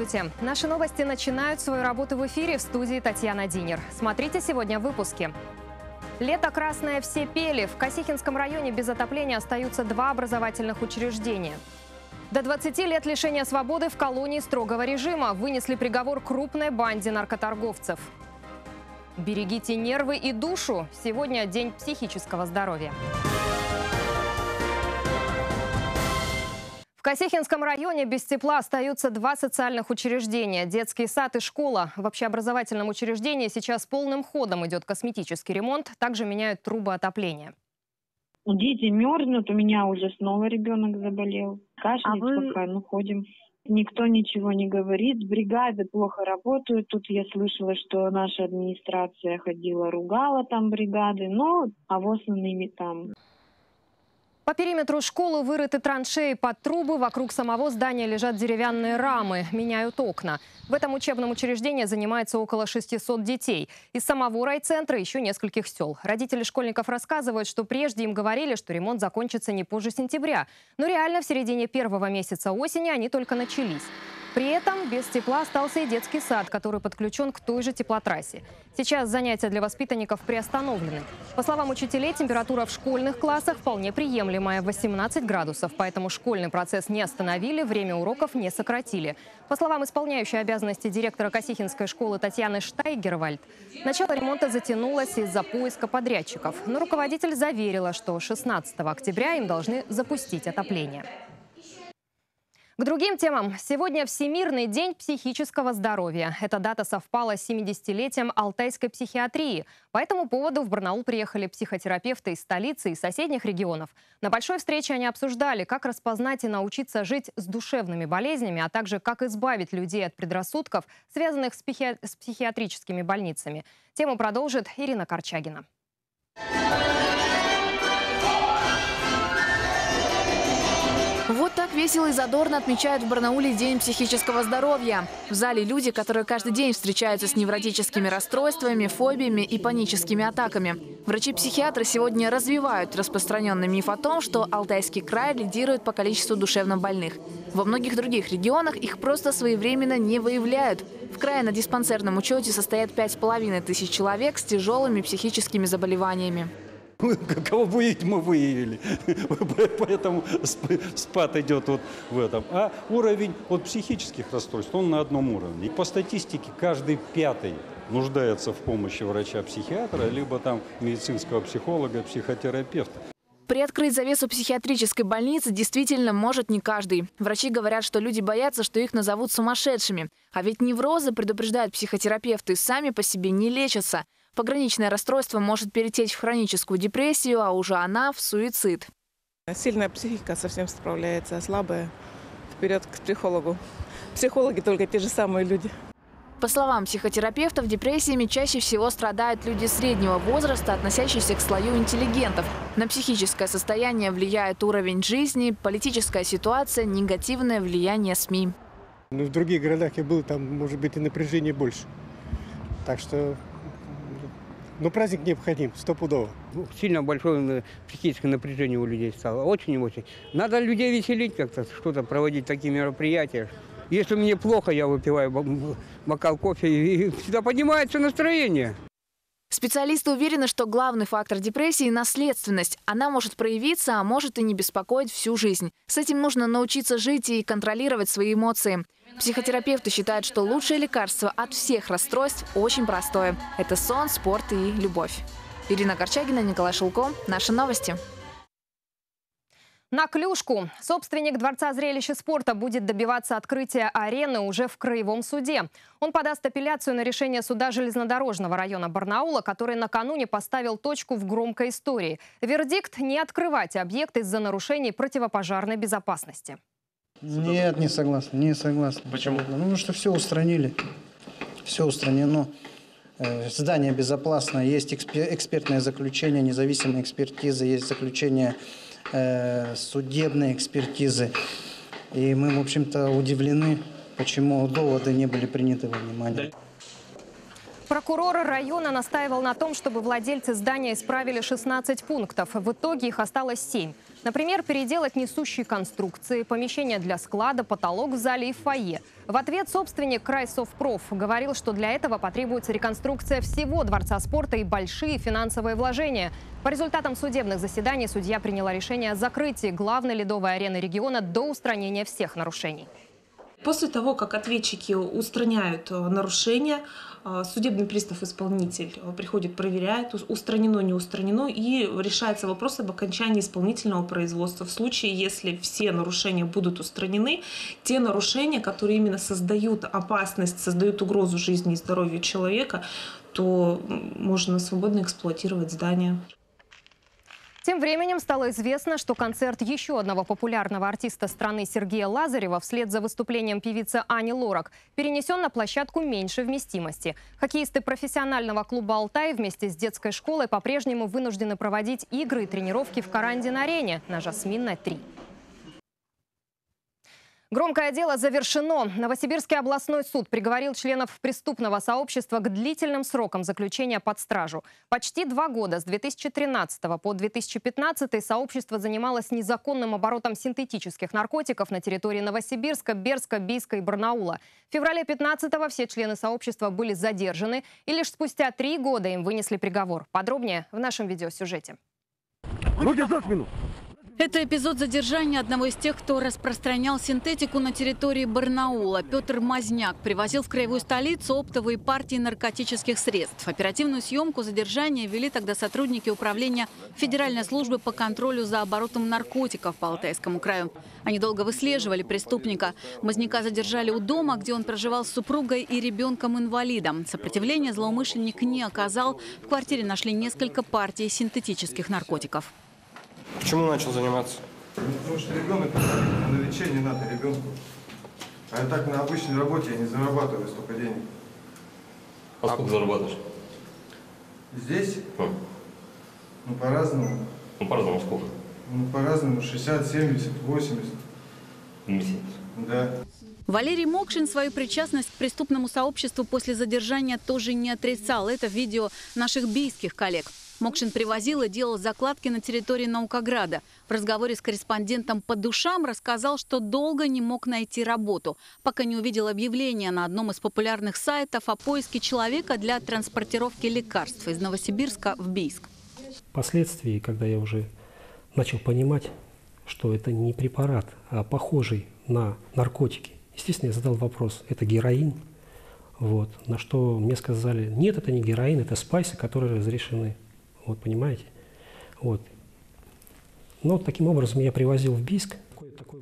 Здравствуйте! Наши новости начинают свою работу в эфире в студии Татьяна Динер. Смотрите сегодня в выпуске. Лето красное все пели. В Косихинском районе без отопления остаются два образовательных учреждения. До 20 лет лишения свободы в колонии строгого режима вынесли приговор крупной банде наркоторговцев. Берегите нервы и душу. Сегодня день психического здоровья. В Косихинском районе без тепла остаются два социальных учреждения – детский сад и школа. В общеобразовательном учреждении сейчас полным ходом идет косметический ремонт, также меняют трубы отопления. Дети мерзнут, у меня уже снова ребенок заболел. Кашляет а вы... пока, ну ходим. Никто ничего не говорит, бригады плохо работают. Тут я слышала, что наша администрация ходила, ругала там бригады, но а в основном там. По периметру школы вырыты траншеи под трубы. Вокруг самого здания лежат деревянные рамы, меняют окна. В этом учебном учреждении занимается около 600 детей. Из самого райцентра еще нескольких сел. Родители школьников рассказывают, что прежде им говорили, что ремонт закончится не позже сентября. Но реально в середине первого месяца осени они только начались. При этом без тепла остался и детский сад, который подключен к той же теплотрассе. Сейчас занятия для воспитанников приостановлены. По словам учителей, температура в школьных классах вполне приемлемая – 18 градусов. Поэтому школьный процесс не остановили, время уроков не сократили. По словам исполняющей обязанности директора Косихинской школы Татьяны Штайгервальд, начало ремонта затянулось из-за поиска подрядчиков. Но руководитель заверила, что 16 октября им должны запустить отопление. К другим темам. Сегодня Всемирный день психического здоровья. Эта дата совпала с 70-летием алтайской психиатрии. По этому поводу в Барнаул приехали психотерапевты из столицы и соседних регионов. На большой встрече они обсуждали, как распознать и научиться жить с душевными болезнями, а также как избавить людей от предрассудков, связанных с, психи... с психиатрическими больницами. Тему продолжит Ирина Корчагина. Весело и задорно отмечают в Барнауле День психического здоровья. В зале люди, которые каждый день встречаются с невротическими расстройствами, фобиями и паническими атаками. Врачи-психиатры сегодня развивают распространенный миф о том, что Алтайский край лидирует по количеству душевнобольных. Во многих других регионах их просто своевременно не выявляют. В крае на диспансерном учете состоят 5,5 тысяч человек с тяжелыми психическими заболеваниями. Кого выявить, мы выявили. Поэтому спад идет вот в этом. А уровень от психических расстройств, он на одном уровне. И по статистике каждый пятый нуждается в помощи врача-психиатра, либо там медицинского психолога, психотерапевта. Приоткрыть завесу психиатрической больницы действительно может не каждый. Врачи говорят, что люди боятся, что их назовут сумасшедшими. А ведь неврозы, предупреждают психотерапевты, сами по себе не лечатся. Пограничное расстройство может перетечь в хроническую депрессию, а уже она в суицид. Сильная психика совсем справляется, а слабая вперед к психологу. Психологи только те же самые люди. По словам психотерапевтов, депрессиями чаще всего страдают люди среднего возраста, относящиеся к слою интеллигентов. На психическое состояние влияет уровень жизни, политическая ситуация, негативное влияние СМИ. Ну, в других городах я был, там может быть и напряжение больше. Так что но праздник необходим, стопудово. Ну, сильно большое психическое напряжение у людей стало. Очень и очень. Надо людей веселить как-то, что-то проводить, такие мероприятия. Если мне плохо, я выпиваю бокал кофе, и всегда поднимается настроение. Специалисты уверены, что главный фактор депрессии – наследственность. Она может проявиться, а может и не беспокоить всю жизнь. С этим нужно научиться жить и контролировать свои эмоции. Психотерапевты считают, что лучшее лекарство от всех расстройств очень простое. Это сон, спорт и любовь. Ирина Корчагина, Николай Шелко. Наши новости. На клюшку. Собственник Дворца зрелища спорта будет добиваться открытия арены уже в Краевом суде. Он подаст апелляцию на решение суда железнодорожного района Барнаула, который накануне поставил точку в громкой истории. Вердикт – не открывать объект из-за нарушений противопожарной безопасности. Нет, не согласен, не согласен. Почему? Ну, потому что все устранили, все устранено. Э, здание безопасное, есть экспертное заключение, независимая экспертиза, есть заключение э, судебной экспертизы. И мы, в общем-то, удивлены, почему доводы не были приняты во внимание. Прокурор района настаивал на том, чтобы владельцы здания исправили 16 пунктов. В итоге их осталось 7. Например, переделать несущие конструкции, помещения для склада, потолок в зале и фойе. В ответ собственник Крайсовпроф говорил, что для этого потребуется реконструкция всего Дворца спорта и большие финансовые вложения. По результатам судебных заседаний судья приняла решение о закрытии главной ледовой арены региона до устранения всех нарушений. После того, как ответчики устраняют э, нарушения, э, судебный пристав-исполнитель э, приходит, проверяет, устранено, не устранено, и решается вопрос об окончании исполнительного производства. В случае, если все нарушения будут устранены, те нарушения, которые именно создают опасность, создают угрозу жизни и здоровью человека, то можно свободно эксплуатировать здание. Тем временем стало известно, что концерт еще одного популярного артиста страны Сергея Лазарева вслед за выступлением певицы Ани Лорак перенесен на площадку меньшей вместимости. Хоккеисты профессионального клуба «Алтай» вместе с детской школой по-прежнему вынуждены проводить игры и тренировки в Карандин-арене на Жасминной-3. Громкое дело завершено. Новосибирский областной суд приговорил членов преступного сообщества к длительным срокам заключения под стражу. Почти два года с 2013 по 2015 сообщество занималось незаконным оборотом синтетических наркотиков на территории Новосибирска, Берска, Бийска и Барнаула. В феврале 15 все члены сообщества были задержаны, и лишь спустя три года им вынесли приговор. Подробнее в нашем видеосюжете. Руки за спину! Это эпизод задержания одного из тех, кто распространял синтетику на территории Барнаула. Петр Мазняк привозил в краевую столицу оптовые партии наркотических средств. Оперативную съемку задержания вели тогда сотрудники управления Федеральной службы по контролю за оборотом наркотиков по Алтайскому краю. Они долго выслеживали преступника. Мазняка задержали у дома, где он проживал с супругой и ребенком-инвалидом. Сопротивление злоумышленник не оказал. В квартире нашли несколько партий синтетических наркотиков. Почему начал заниматься? Ну, потому что ребенок на лечение надо ребенку. А я так на обычной работе я не зарабатываю столько денег. А, а сколько зарабатываешь? Здесь? Хм. Ну, по-разному. Ну, по-разному сколько? Ну, по-разному. 60, 70, 80. Месяц? Да. Валерий Мокшин свою причастность к преступному сообществу после задержания тоже не отрицал. Это видео наших бийских коллег. Мокшин привозил и делал закладки на территории Наукограда. В разговоре с корреспондентом по душам рассказал, что долго не мог найти работу, пока не увидел объявление на одном из популярных сайтов о поиске человека для транспортировки лекарств из Новосибирска в Бийск. Впоследствии, когда я уже начал понимать, что это не препарат, а похожий на наркотики, естественно, я задал вопрос, это героин? Вот, на что мне сказали, нет, это не героин, это спайсы, которые разрешены. Вот, понимаете? Вот. Но таким образом я привозил в Бийск.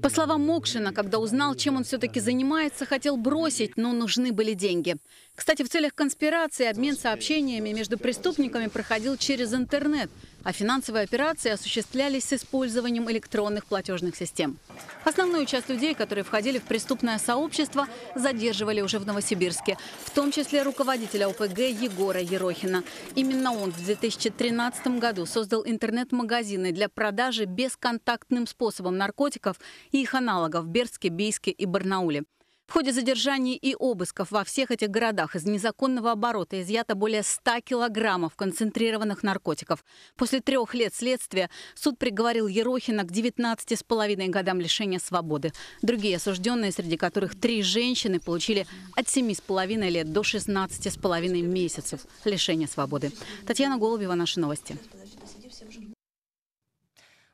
По словам Мокшина, когда узнал, чем он все-таки занимается, хотел бросить, но нужны были деньги. Кстати, в целях конспирации обмен сообщениями между преступниками проходил через интернет, а финансовые операции осуществлялись с использованием электронных платежных систем. Основную часть людей, которые входили в преступное сообщество, задерживали уже в Новосибирске, в том числе руководителя ОПГ Егора Ерохина. Именно он в 2013 году создал интернет-магазины для продажи бесконтактным способом наркотиков и их аналогов в Бердске, Бийске и Барнауле. В ходе задержаний и обысков во всех этих городах из незаконного оборота изъято более 100 килограммов концентрированных наркотиков. После трех лет следствия суд приговорил Ерохина к 19,5 годам лишения свободы. Другие осужденные, среди которых три женщины, получили от 7,5 лет до 16,5 месяцев лишения свободы. Татьяна Голубева, наши новости.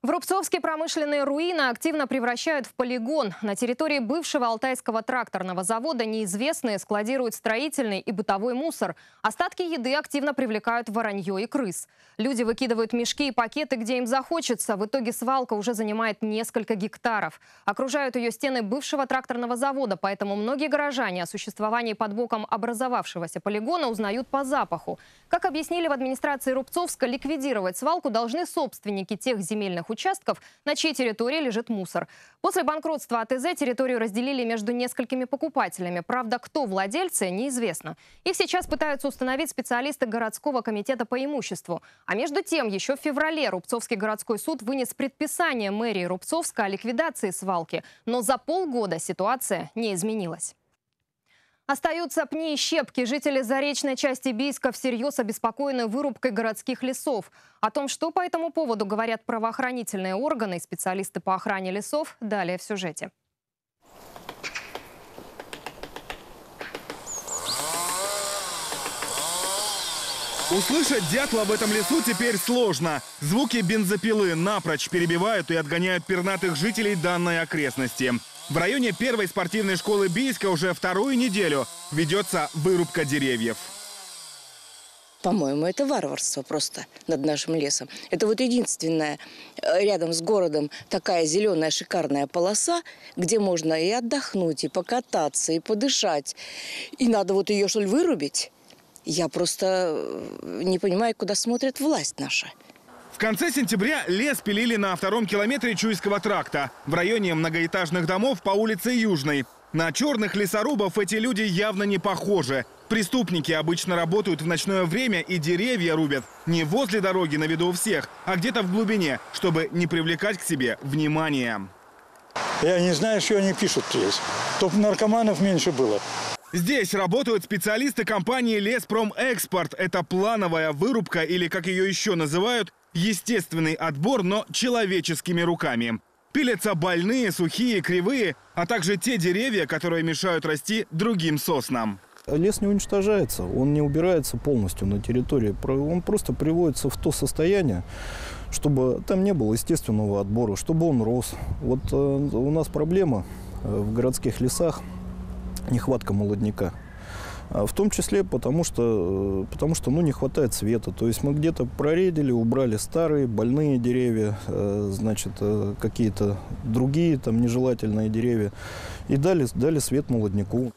В Рубцовске промышленные руины активно превращают в полигон. На территории бывшего Алтайского тракторного завода неизвестные складируют строительный и бытовой мусор. Остатки еды активно привлекают воронье и крыс. Люди выкидывают мешки и пакеты, где им захочется. В итоге свалка уже занимает несколько гектаров. Окружают ее стены бывшего тракторного завода, поэтому многие горожане о существовании под боком образовавшегося полигона узнают по запаху. Как объяснили в администрации Рубцовска, ликвидировать свалку должны собственники тех земельных участков, на чьей территории лежит мусор. После банкротства АТЗ территорию разделили между несколькими покупателями. Правда, кто владельцы, неизвестно. Их сейчас пытаются установить специалисты городского комитета по имуществу. А между тем, еще в феврале Рубцовский городской суд вынес предписание мэрии Рубцовска о ликвидации свалки. Но за полгода ситуация не изменилась. Остаются пни и щепки. Жители заречной части Бийска всерьез обеспокоены вырубкой городских лесов. О том, что по этому поводу говорят правоохранительные органы и специалисты по охране лесов, далее в сюжете. Услышать дятла в этом лесу теперь сложно. Звуки бензопилы напрочь перебивают и отгоняют пернатых жителей данной окрестности. В районе первой спортивной школы Бийска уже вторую неделю ведется вырубка деревьев. По-моему, это варварство просто над нашим лесом. Это вот единственная э, рядом с городом такая зеленая шикарная полоса, где можно и отдохнуть, и покататься, и подышать. И надо вот ее, что ли, вырубить? Я просто э, не понимаю, куда смотрит власть наша. В конце сентября лес пилили на втором километре Чуйского тракта в районе многоэтажных домов по улице Южной. На черных лесорубов эти люди явно не похожи. Преступники обычно работают в ночное время и деревья рубят не возле дороги на виду у всех, а где-то в глубине, чтобы не привлекать к себе внимания. Я не знаю, что они пишут здесь. Только наркоманов меньше было. Здесь работают специалисты компании «Леспромэкспорт». Это плановая вырубка или, как ее еще называют, Естественный отбор, но человеческими руками. Пилятся больные, сухие, кривые, а также те деревья, которые мешают расти другим соснам. Лес не уничтожается, он не убирается полностью на территории. Он просто приводится в то состояние, чтобы там не было естественного отбора, чтобы он рос. Вот э, у нас проблема э, в городских лесах нехватка молодняка. А в том числе потому что, э, потому что ну, не хватает света. То есть мы где-то проредили, убрали старые, больные деревья, э, значит, э, какие-то другие там нежелательные деревья и дали, дали свет молодняку.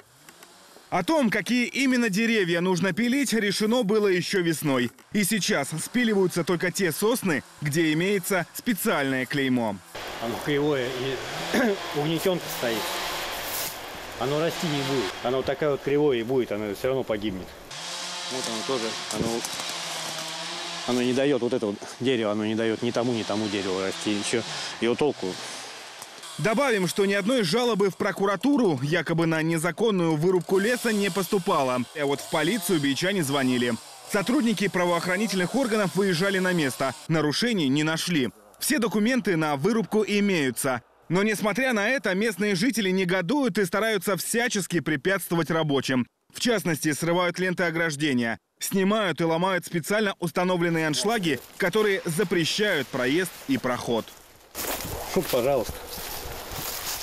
О том, какие именно деревья нужно пилить, решено было еще весной. И сейчас спиливаются только те сосны, где имеется специальное клеймо. Оно кривое и угнетенка стоит оно расти не будет. Оно вот такая вот кривое и будет, оно все равно погибнет. Вот оно тоже, оно, оно не дает, вот это вот дерево, оно не дает ни тому, ни тому дереву расти. Еще его толку Добавим, что ни одной жалобы в прокуратуру якобы на незаконную вырубку леса не поступало. А вот в полицию бичане звонили. Сотрудники правоохранительных органов выезжали на место. Нарушений не нашли. Все документы на вырубку имеются. Но несмотря на это, местные жители негодуют и стараются всячески препятствовать рабочим. В частности, срывают ленты ограждения, снимают и ломают специально установленные аншлаги, которые запрещают проезд и проход. Шут, пожалуйста.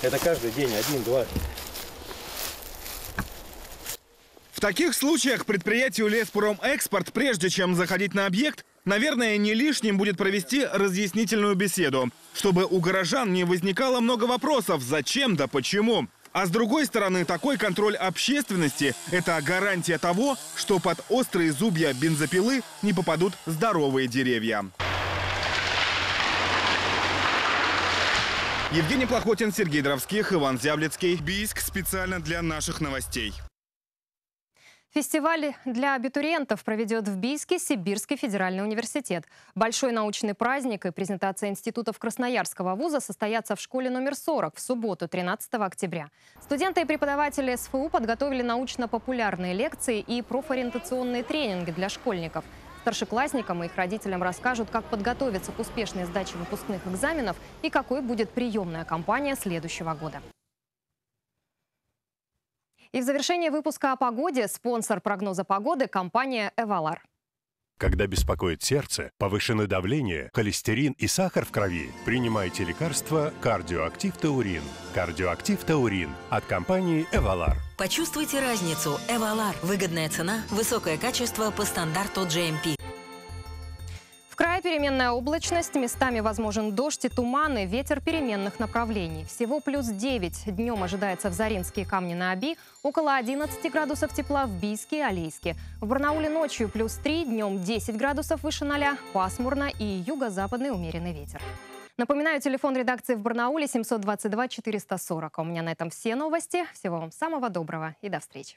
Это каждый день, один-два. В таких случаях предприятию «Леспромэкспорт», прежде чем заходить на объект, Наверное, не лишним будет провести разъяснительную беседу, чтобы у горожан не возникало много вопросов «зачем да почему?». А с другой стороны, такой контроль общественности – это гарантия того, что под острые зубья бензопилы не попадут здоровые деревья. Евгений Плохотин, Сергей Дровских, Иван Зяблицкий. Бийск специально для наших новостей. Фестиваль для абитуриентов проведет в Бийске Сибирский федеральный университет. Большой научный праздник и презентация институтов Красноярского вуза состоятся в школе номер 40 в субботу, 13 октября. Студенты и преподаватели СФУ подготовили научно-популярные лекции и профориентационные тренинги для школьников. Старшеклассникам и их родителям расскажут, как подготовиться к успешной сдаче выпускных экзаменов и какой будет приемная кампания следующего года. И в завершение выпуска о погоде спонсор прогноза погоды – компания «Эвалар». Когда беспокоит сердце, повышено давление, холестерин и сахар в крови, принимайте лекарство «Кардиоактив Таурин». «Кардиоактив Таурин» от компании «Эвалар». Почувствуйте разницу. «Эвалар» – выгодная цена, высокое качество по стандарту GMP. Переменная облачность, местами возможен дождь и туманы, ветер переменных направлений. Всего плюс 9. Днем ожидается в Заринске и Камне на Оби, около 11 градусов тепла в Бийске и Алейске. В Барнауле ночью плюс 3, днем 10 градусов выше 0, пасмурно и юго-западный умеренный ветер. Напоминаю, телефон редакции в Барнауле 722 440. У меня на этом все новости. Всего вам самого доброго и до встречи.